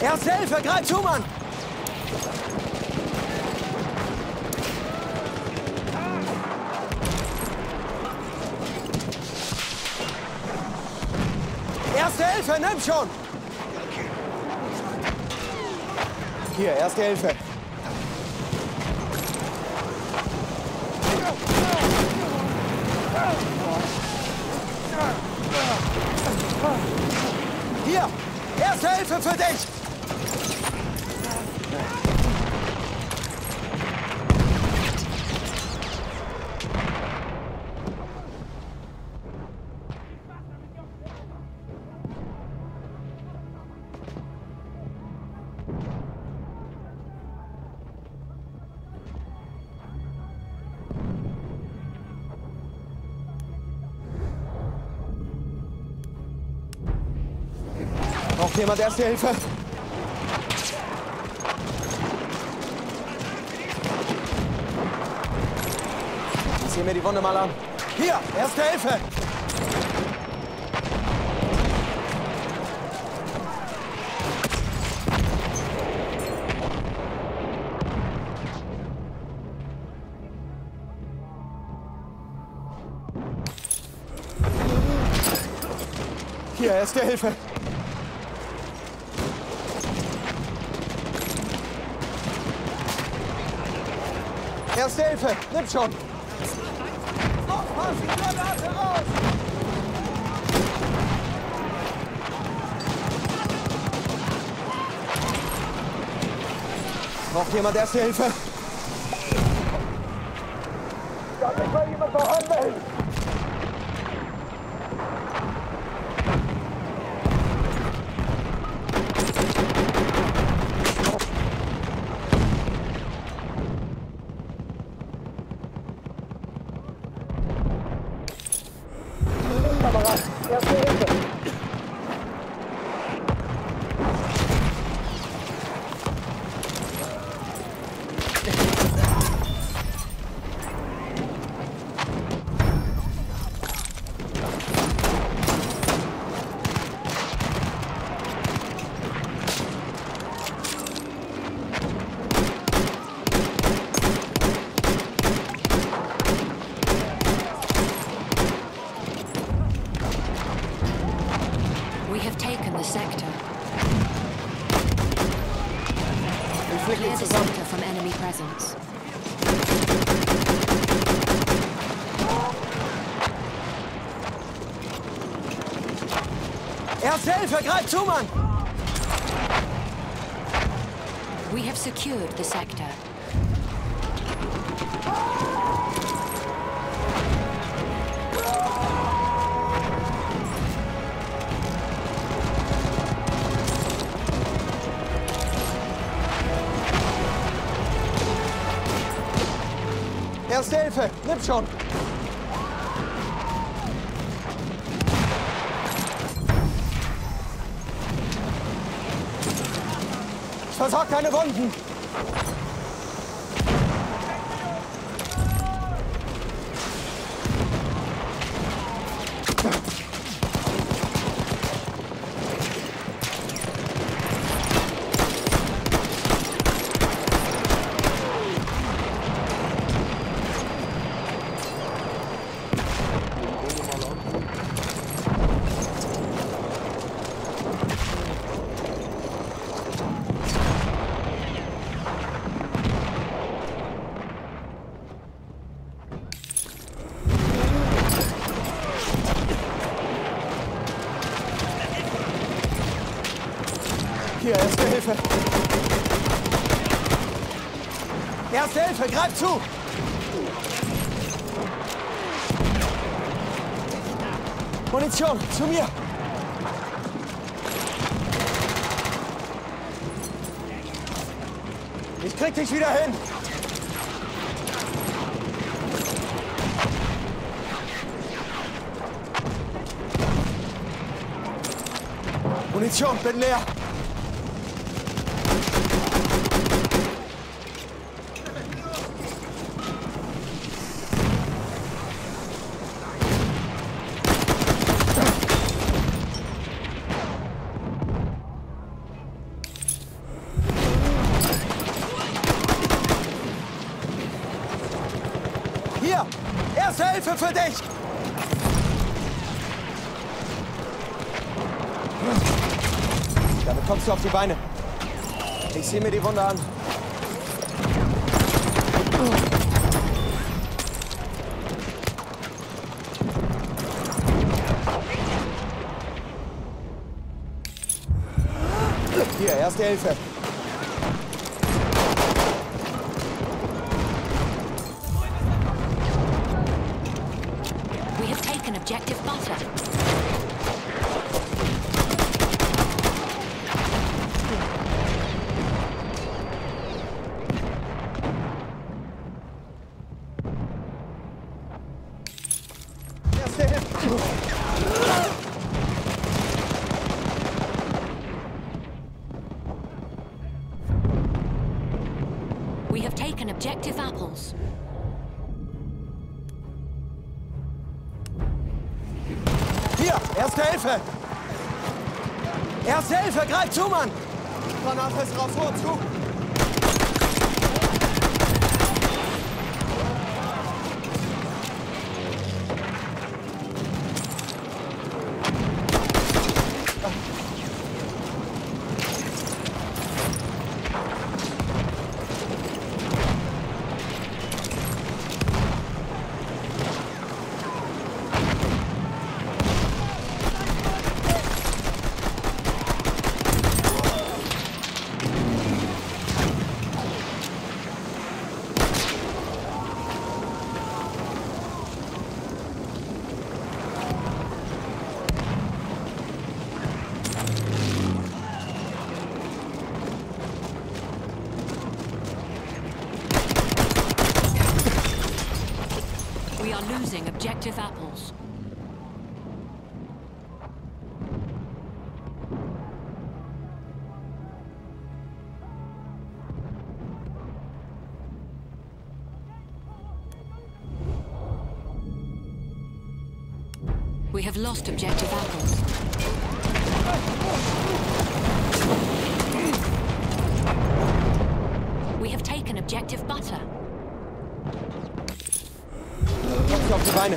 Erste Hilfe, greif zu, Mann! Erste Hilfe, nimm schon! Hier, erste Hilfe. Hier, erste Hilfe für dich! Jemand erste Hilfe? Ich sehe mir die Wunde mal an. Hier, erste Hilfe! Hier, erste Hilfe! Erste Hilfe, nimm schon! Aufpassen, Granate raus! Braucht jemand Erste Hilfe? Kann mich mal jemand noch Wir flicken Clear the zusammen. sector from enemy presence. Erste Hilfe, greif zu, Mann! We have secured the sector. Erste Hilfe, nimm schon! Ich versorg deine Wunden! Hier, erste Hilfe! Erste Hilfe, greif zu! Munition, zu mir! Ich krieg dich wieder hin! Munition, bin leer! Hilfe für dich! Damit kommst du auf die Beine. Ich sehe mir die Wunde an. Hier, erste Hilfe. We have taken objective apples. Hier, erste Hilfe. Erste Hilfe, greif zu, Mann. Granate ist raus, zu. Losing objective apples. We have lost objective apples. Beine.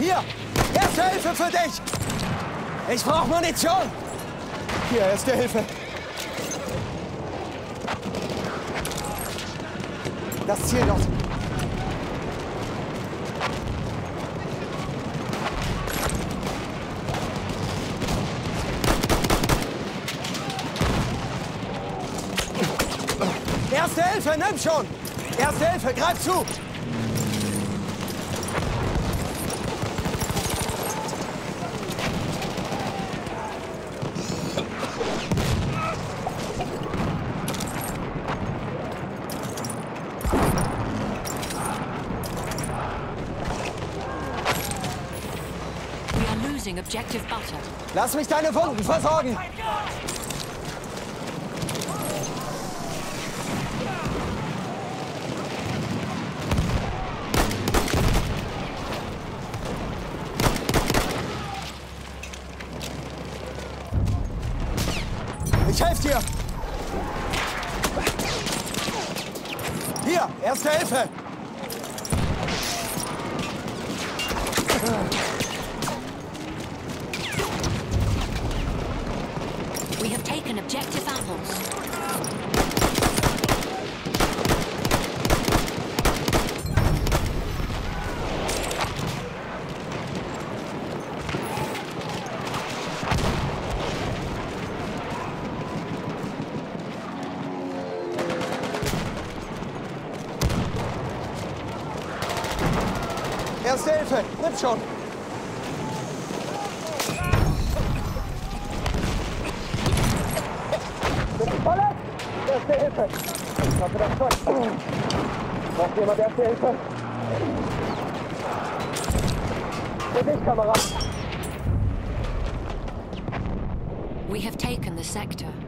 Hier, erste Hilfe für dich. Ich brauche Munition. Hier, erste Hilfe. Das Ziel dort. Erste Hilfe, nimm schon! Erste Hilfe, greif zu! We are losing objective butter. Lass mich deine Wunden versorgen! Ich helfe dir! Hier, erste Hilfe! We have taken objective apples. Erste Hilfe, nimm schon! Erste Hilfe! Ich hoffe, das. Braucht jemand Erste Hilfe? Für dich! We have taken the sector.